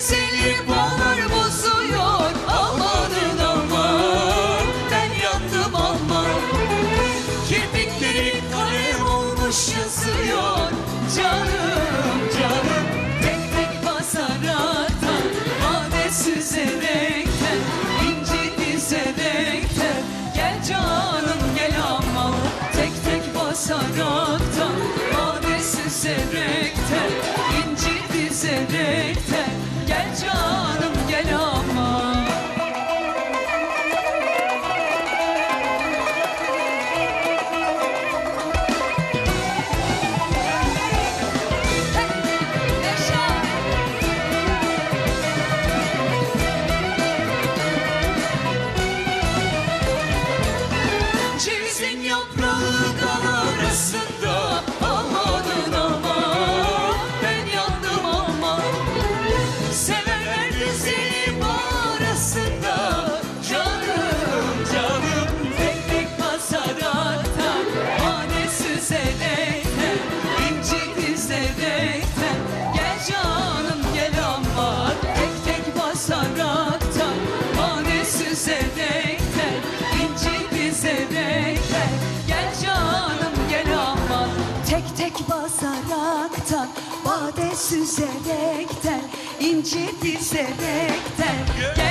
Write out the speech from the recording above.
seni bağlar basıyor Amanın aman ben yandım aman Kirpikleri kalem olmuş yazıyor Canım canım. Tek tek basaraktan Adet süzerekten inci dizerekten Gel canım gel aman tek tek basaraktan Adet süzerekten inci dizerekten tek basaraktan Bade süzerekten inci dizerekten Gel